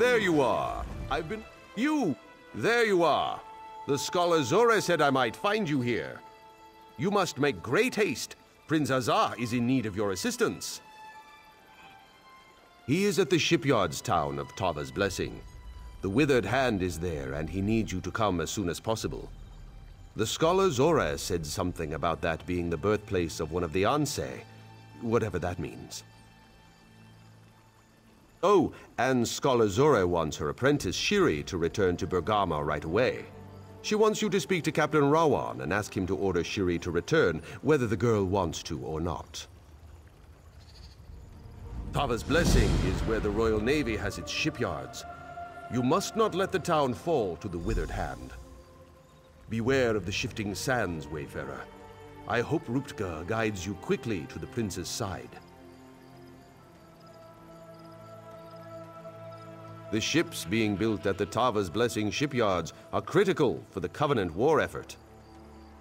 There you are. I've been... You! There you are. The scholar Zora said I might find you here. You must make great haste. Prince Azah is in need of your assistance. He is at the shipyards town of Tava's Blessing. The Withered Hand is there, and he needs you to come as soon as possible. The scholar Zora said something about that being the birthplace of one of the Ansei, whatever that means. Oh, and Scholar Zora wants her apprentice Shiri to return to Bergama right away. She wants you to speak to Captain Rawan and ask him to order Shiri to return, whether the girl wants to or not. Tava's Blessing is where the Royal Navy has its shipyards. You must not let the town fall to the Withered Hand. Beware of the shifting sands, Wayfarer. I hope Ruptga guides you quickly to the prince's side. The ships being built at the Tava's Blessing shipyards are critical for the Covenant war effort.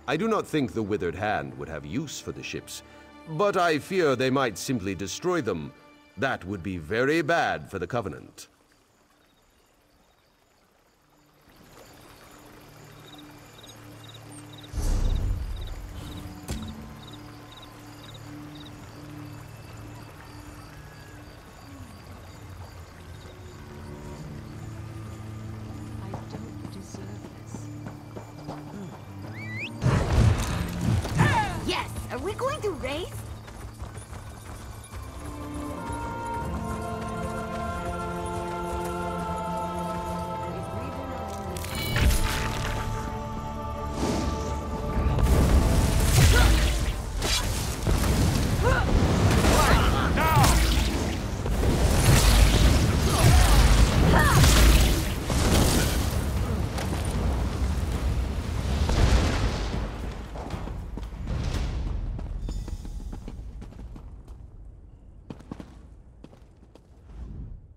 I do not think the Withered Hand would have use for the ships, but I fear they might simply destroy them. That would be very bad for the Covenant.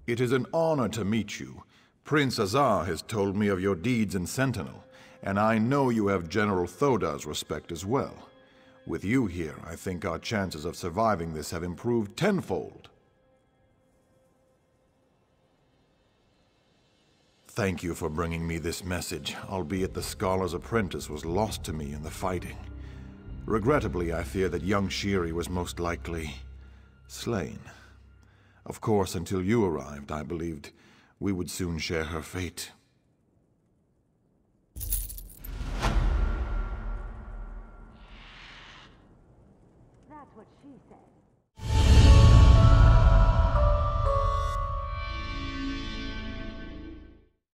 It is an honor to meet you. Prince Azah has told me of your deeds in Sentinel, and I know you have General Thoda's respect as well. With you here, I think our chances of surviving this have improved tenfold. Thank you for bringing me this message, albeit the Scholar's apprentice was lost to me in the fighting. Regrettably, I fear that young Shiri was most likely slain. Of course, until you arrived, I believed we would soon share her fate. That's what she said.